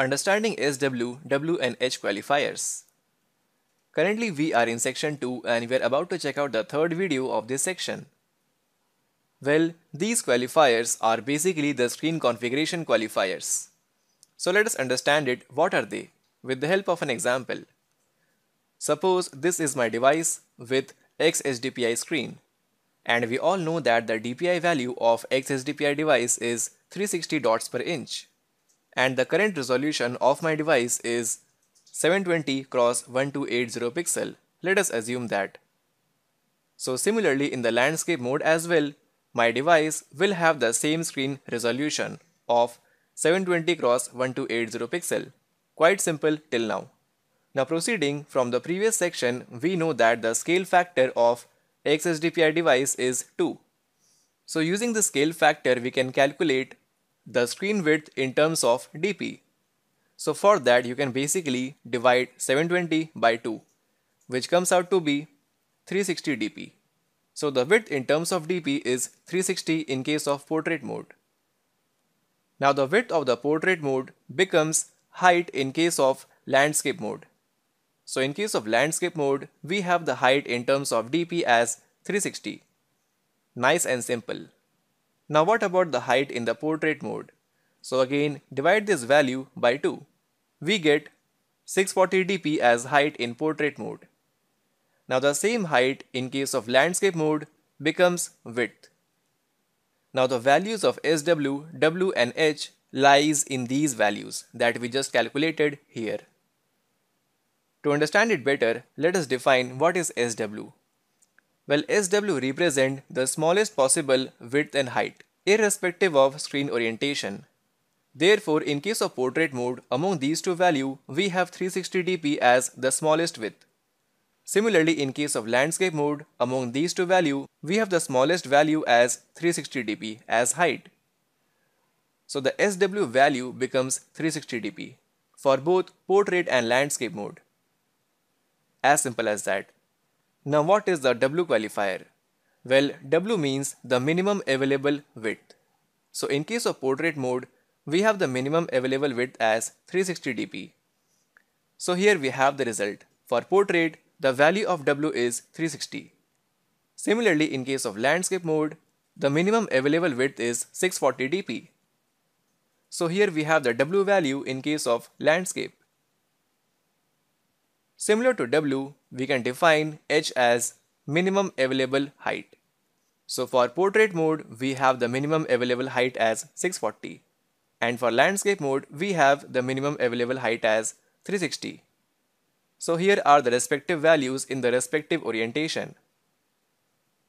Understanding SW, W and H qualifiers. Currently we are in section 2 and we are about to check out the third video of this section. Well, these qualifiers are basically the screen configuration qualifiers. So let us understand it, what are they, with the help of an example. Suppose this is my device with XHDPI screen. And we all know that the DPI value of XHDPI device is 360 dots per inch and the current resolution of my device is 720 cross 1280 pixel. Let us assume that. So similarly in the landscape mode as well, my device will have the same screen resolution of 720 cross 1280 pixel. Quite simple till now. Now proceeding from the previous section, we know that the scale factor of XHDPI device is 2. So using the scale factor, we can calculate the screen width in terms of dp. So for that you can basically divide 720 by 2 which comes out to be 360 dp. So the width in terms of dp is 360 in case of portrait mode. Now the width of the portrait mode becomes height in case of landscape mode. So in case of landscape mode, we have the height in terms of dp as 360. Nice and simple. Now what about the height in the portrait mode? So again divide this value by 2. We get 640 dp as height in portrait mode. Now the same height in case of landscape mode becomes width. Now the values of SW, W and H lies in these values that we just calculated here. To understand it better, let us define what is SW. Well, SW represent the smallest possible width and height, irrespective of screen orientation. Therefore, in case of portrait mode, among these two values, we have 360 dp as the smallest width. Similarly, in case of landscape mode, among these two values, we have the smallest value as 360 dp as height. So the SW value becomes 360 dp for both portrait and landscape mode. As simple as that. Now what is the W qualifier? Well, W means the minimum available width. So in case of portrait mode, we have the minimum available width as 360 dp. So here we have the result. For portrait, the value of W is 360. Similarly, in case of landscape mode, the minimum available width is 640 dp. So here we have the W value in case of landscape. Similar to W, we can define H as minimum available height. So for portrait mode, we have the minimum available height as 640. And for landscape mode, we have the minimum available height as 360. So here are the respective values in the respective orientation.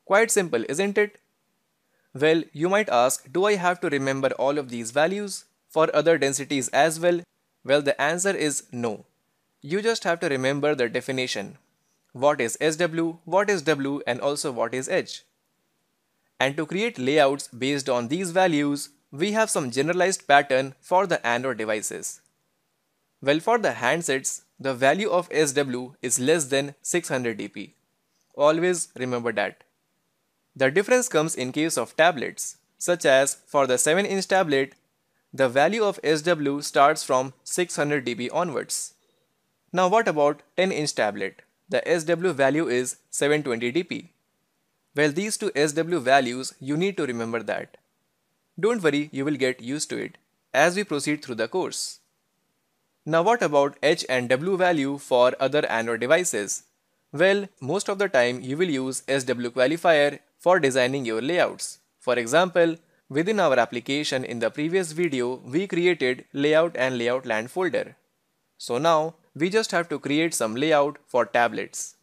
Quite simple, isn't it? Well, you might ask, do I have to remember all of these values for other densities as well? Well, the answer is no. You just have to remember the definition. What is SW, what is W and also what is H. And to create layouts based on these values, we have some generalized pattern for the Android devices. Well, for the handsets, the value of SW is less than 600 dp. Always remember that. The difference comes in case of tablets, such as for the 7-inch tablet, the value of SW starts from 600 dp onwards. Now what about 10 inch tablet? The SW value is 720 dp. Well these two SW values you need to remember that. Don't worry you will get used to it as we proceed through the course. Now what about H and W value for other Android devices? Well, most of the time you will use SW qualifier for designing your layouts. For example, within our application in the previous video, we created layout and layout land folder. So now we just have to create some layout for tablets.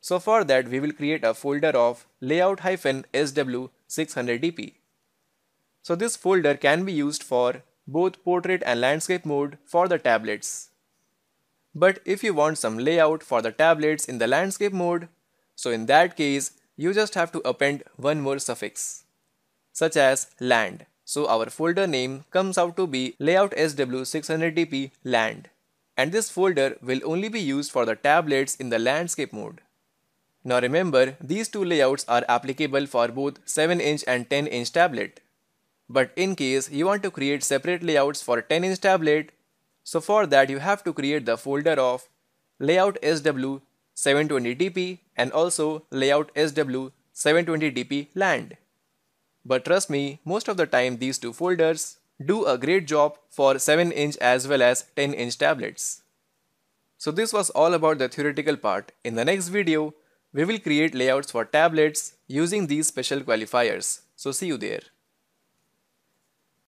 So for that we will create a folder of layout-sw600dp. So this folder can be used for both portrait and landscape mode for the tablets. But if you want some layout for the tablets in the landscape mode, so in that case you just have to append one more suffix such as land. So our folder name comes out to be layout-sw600dp land and this folder will only be used for the tablets in the landscape mode. Now remember, these two layouts are applicable for both 7-inch and 10-inch tablet. But in case you want to create separate layouts for 10-inch tablet, So for that you have to create the folder of layout SW 720dp and also layout SW 720dp land. But trust me, most of the time these two folders do a great job for 7 inch as well as 10 inch tablets. So this was all about the theoretical part. In the next video, we will create layouts for tablets using these special qualifiers. So see you there.